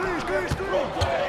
Screen, screen, screen.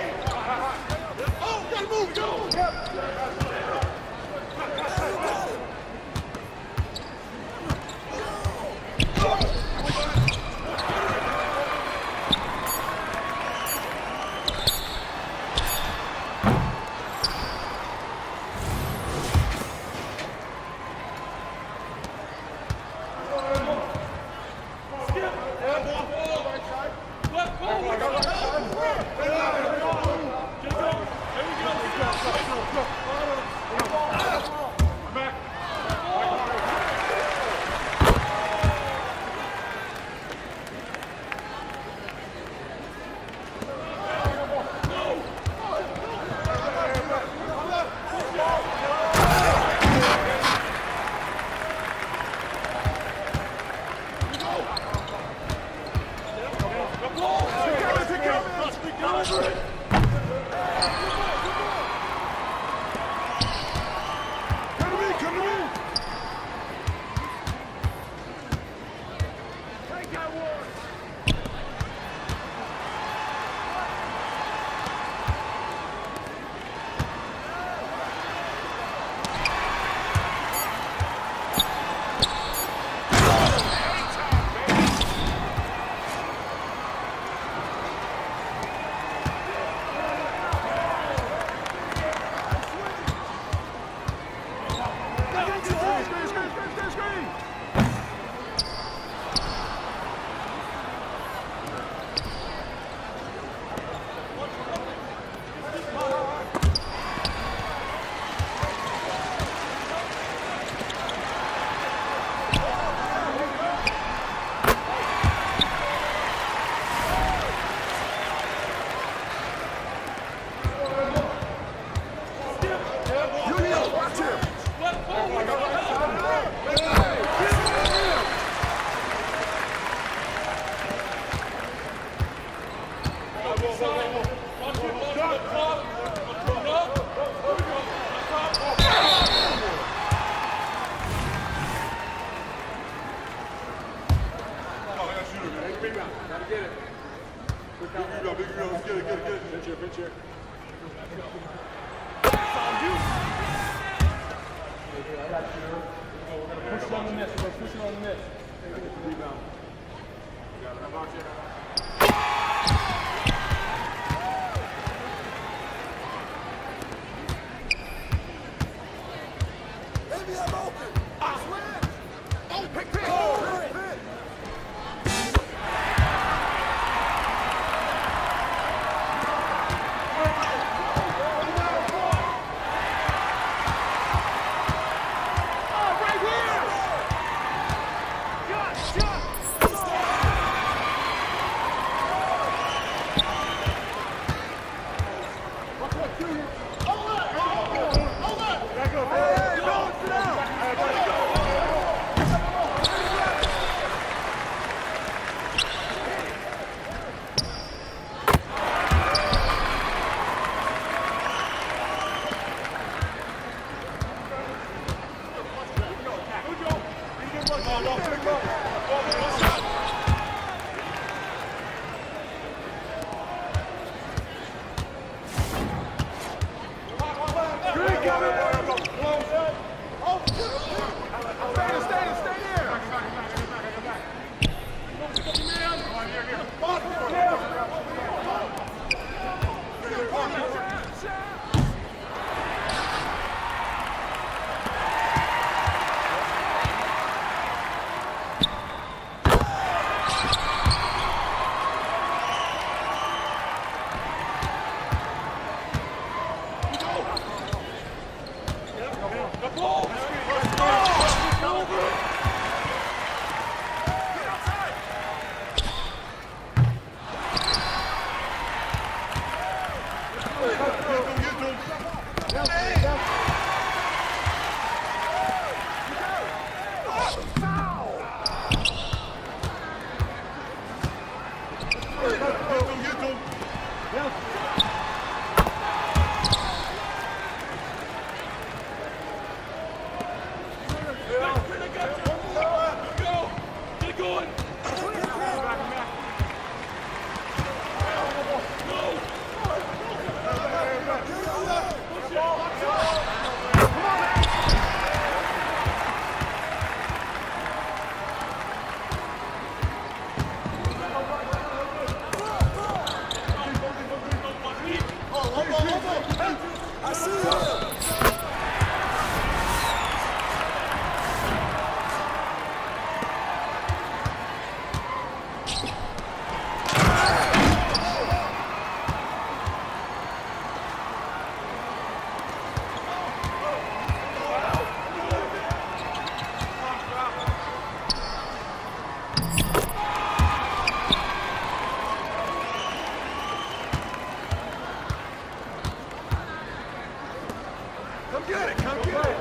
Get it, come get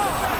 Oh!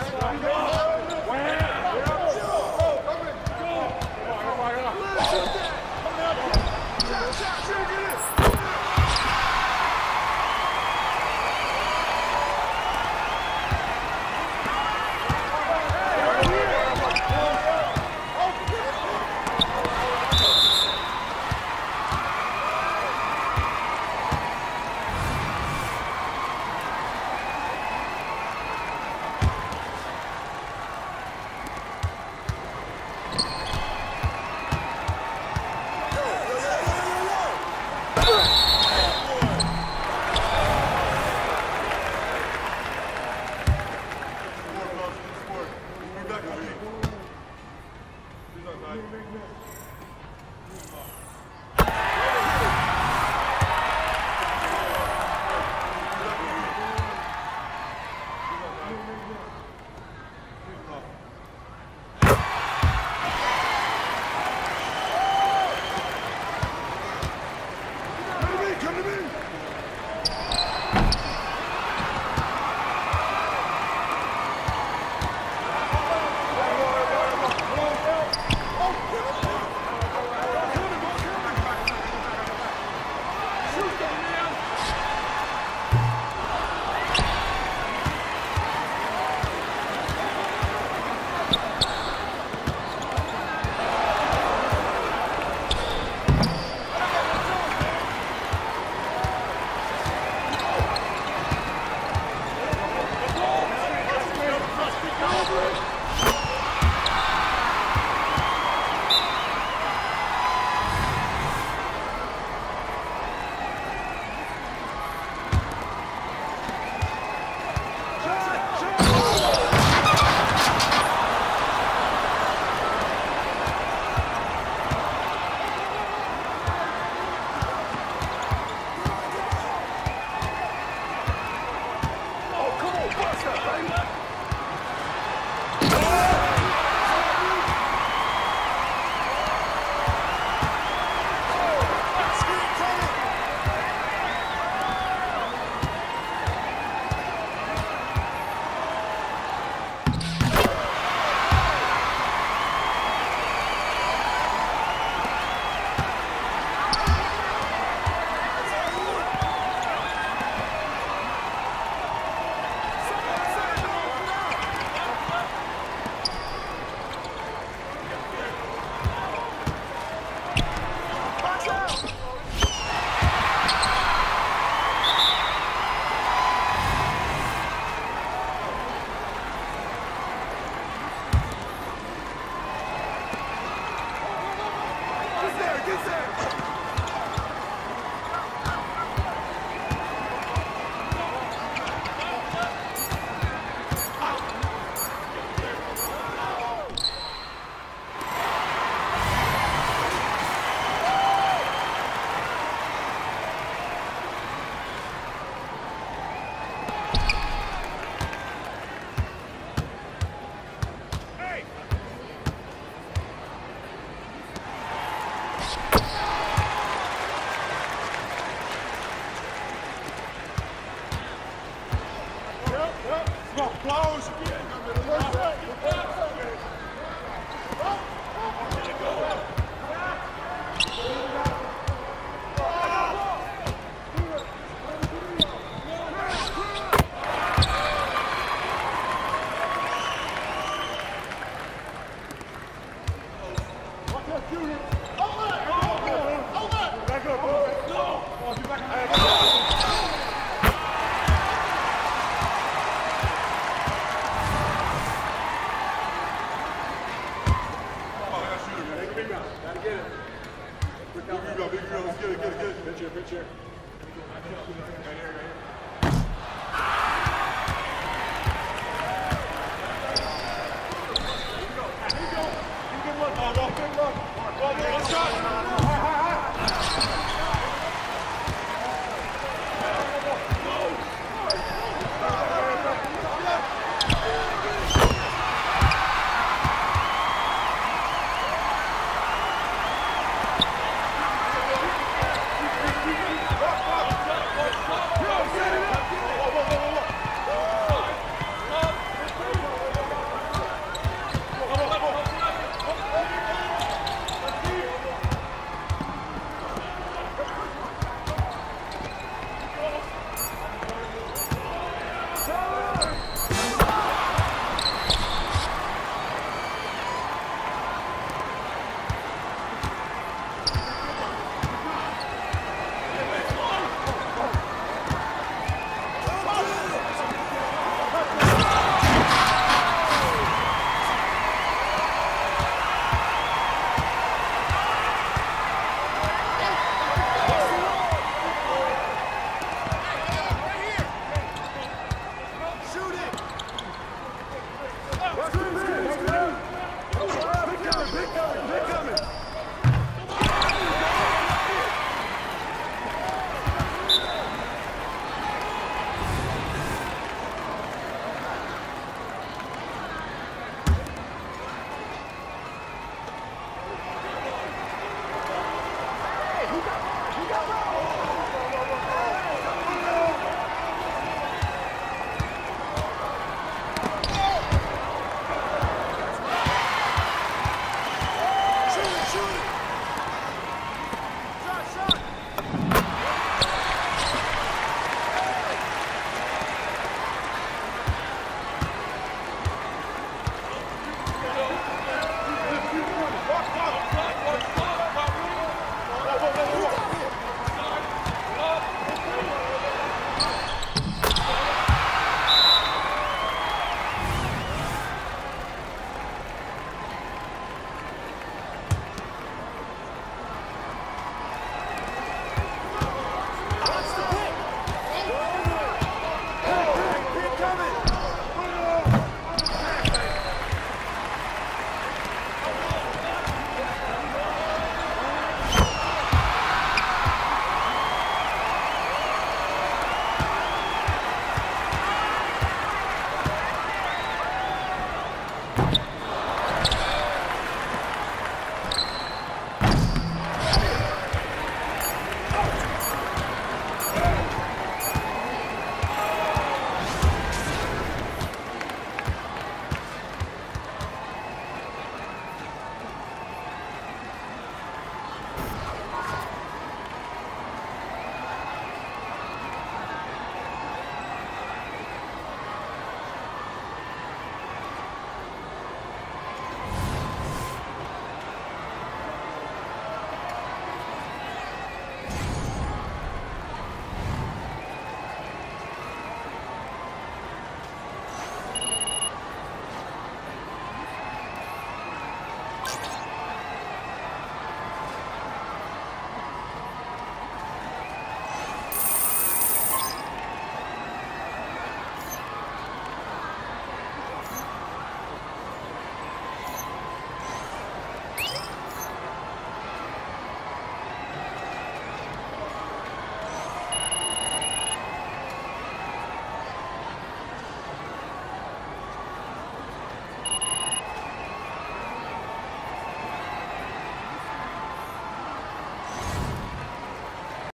Let's get